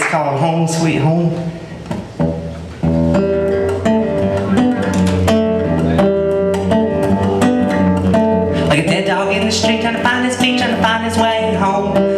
It's called Home Sweet Home. Like a dead dog in the street trying to find his feet, trying to find his way home.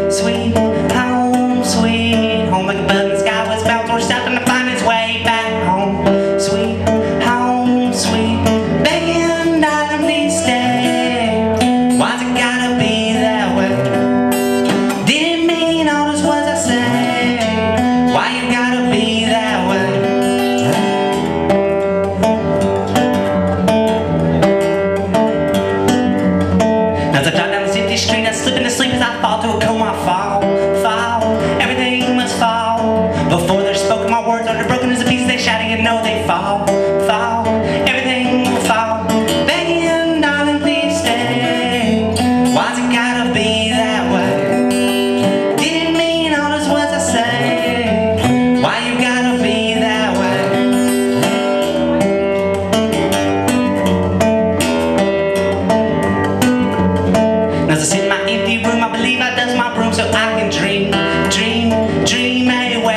Fall, fall, everything will fall. Baby and darling, please stay. Why's it gotta be that way? Didn't mean all those words I say. Why you gotta be that way? As I sit in my empty room, I believe I dust my broom so I can dream, dream, dream away.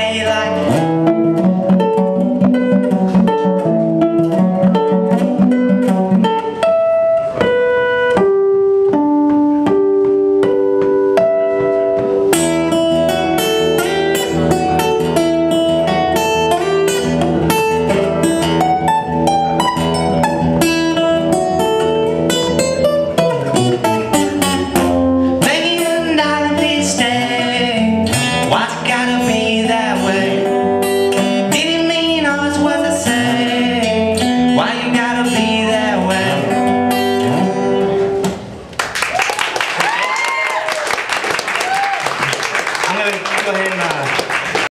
変な。